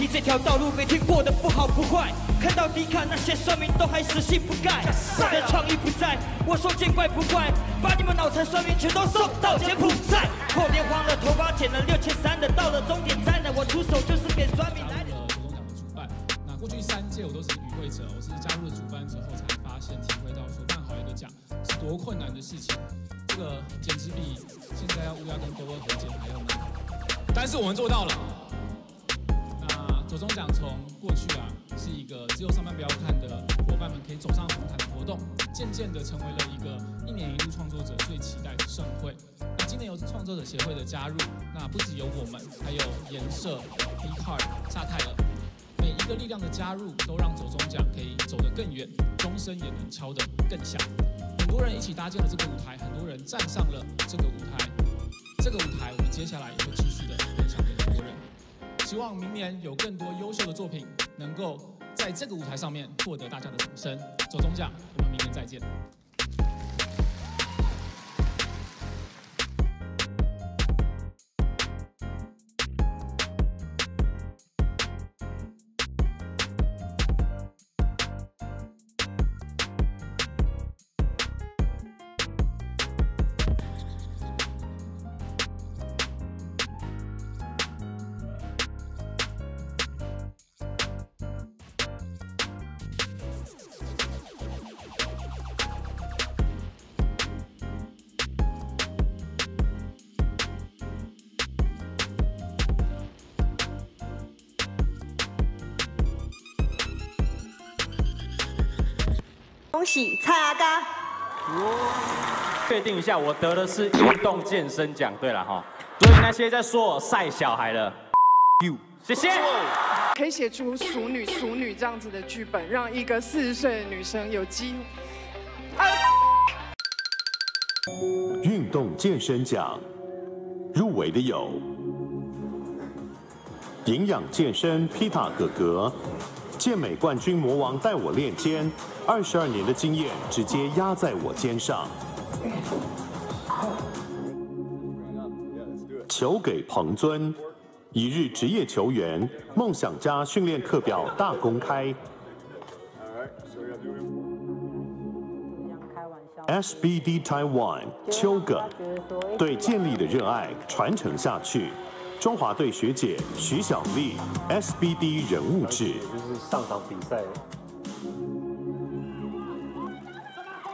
题这条道路每天过得不好不坏，看到迪卡那些酸民都还死性不改，我的创意不在，我说见怪不怪，把你们脑残酸民全都送到柬埔寨。破脸黄了，头发剪了六千三的，到了终点站了，我出手就是给酸民来的。左中奖的主办，那过去三届我都是与会者，我是加入了主办之后才发现、体会到说办好一个奖是多困难的事情，这个简直比现在要乌鸦跟狗儿和解还要难，但是我们做到了。左中奖从过去啊是一个只有上班不要看的伙伴们可以走上红毯的活动，渐渐的成为了一个一年一度创作者最期待的盛会。那今年有创作者协会的加入，那不只有我们，还有颜社、B Card、萨泰尔，每一个力量的加入，都让左中奖可以走得更远，钟声也能敲得更响。很多人一起搭建了这个舞台，很多人站上了这个舞台。这个舞台，我们接下来也会继续的分享给。希望明年有更多优秀的作品能够在这个舞台上面获得大家的掌声。左中奖，我们明年再见。恭喜蔡阿嘎！确定一下，我得的是运动健身奖。对了哈，所以那些在说我晒小孩的，you，谢谢。可以写出熟女熟女这样子的剧本，让一个四十岁的女生有机会。运动健身奖入围的有营养健身 Pita 哥哥，健美冠军魔王带我练肩，二十二年的经验直接压在我肩上。球给彭尊，一日职业球员，梦想家训练课表大公开。SBD Taiwan 秋哥对健力的热爱传承下去。中华队学姐徐小丽 SBD 人物志。上场比赛。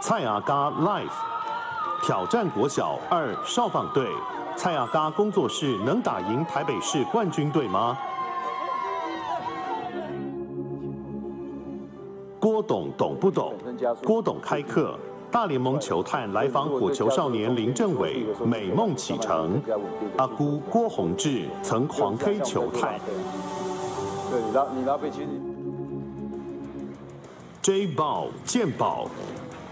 蔡阿嘎 Life 挑战国小二少棒队，蔡阿嘎工作室能打赢台北市冠军队吗？郭董懂不懂？郭董开课，大联盟球探来访火球少年林政伟，美梦启程。阿姑郭宏志曾狂 K 球探。对你拉你拉背其实 J 宝健宝，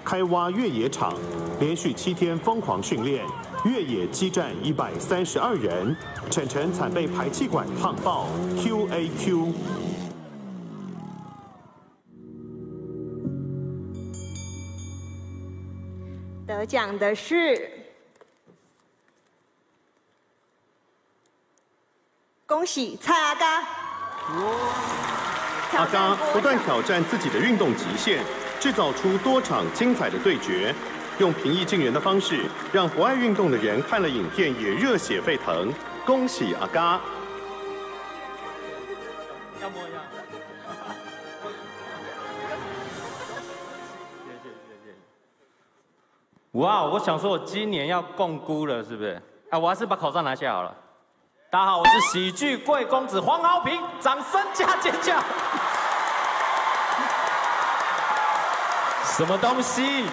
开挖越野场，连续七天疯狂训练，越野激战一百三十二人，晨晨惨被排气管烫爆，QAQ。得奖的是，恭喜蔡阿嘎！阿嘎不断挑战自己的运动极限，制造出多场精彩的对决，用平易近人的方式，让不爱运动的人看了影片也热血沸腾。恭喜阿嘎！要摸一下。哇，我想说，我今年要共估了，是不是？哎，我还是把口罩拿下好了。大家好，我是喜剧贵公子黄豪平，掌声加尖叫。什么东西？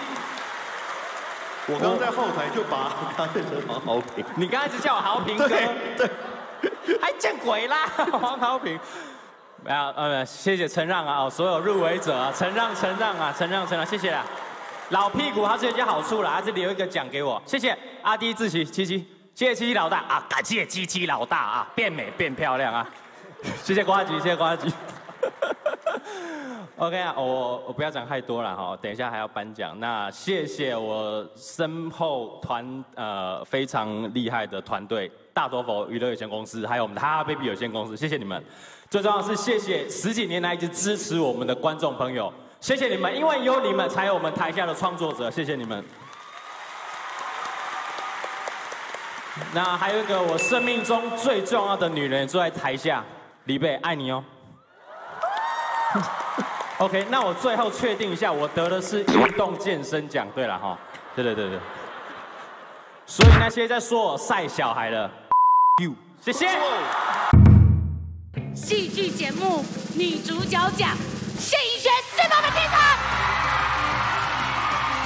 我刚在后台就把他变成黄豪平。你刚才一直叫我豪平哥，对，还见鬼啦，黄豪平。没有，呃，谢谢承让啊，哦，所有入围者啊，承让承让啊，承让承让，谢谢啦。老屁股他是有些好处啦，他这里有一个奖给我，谢谢阿弟志奇七七，谢谢七七老大啊，感谢七七老大啊，变美变漂亮啊，谢谢瓜吉，谢谢瓜吉。OK 啊，我我不要讲太多了哈，等一下还要颁奖。那谢谢我身后团呃非常厉害的团队，大多佛娱乐有限公司，还有我们的哈哈 baby 有限公司，谢谢你们。最重要是谢谢十几年来一直支持我们的观众朋友，谢谢你们，因为有你们才有我们台下的创作者，谢谢你们。那还有一个我生命中最重要的女人坐在台下，李贝爱你哦。OK，那我最后确定一下，我得的是运动健身奖，对了哈，对对对对。所以那些在说我晒小孩的，you，谢谢。戏剧节目女主角奖，谢盈萱是否的天堂？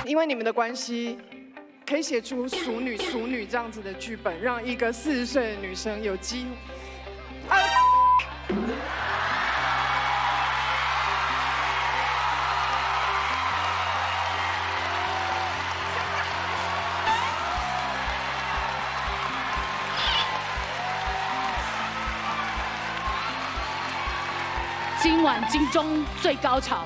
因为你们的关系，可以写出熟女熟女这样子的剧本，让一个四十岁的女生有机会。啊！今晚金钟最高潮。